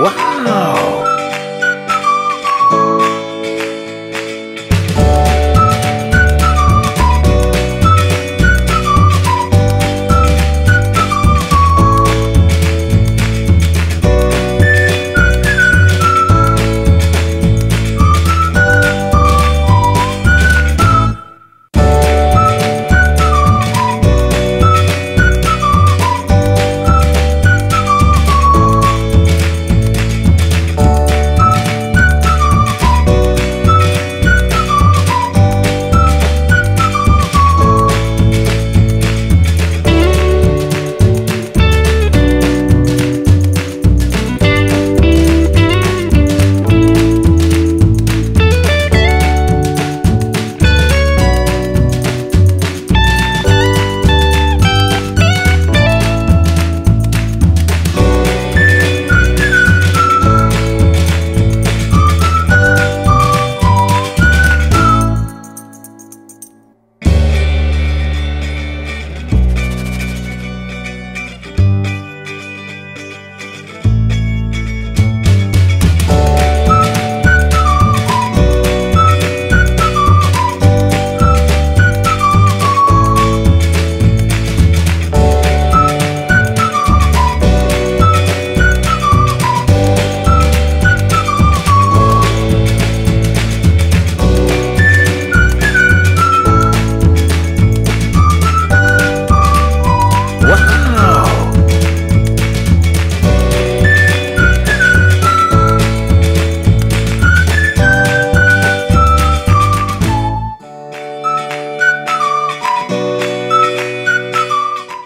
Wow.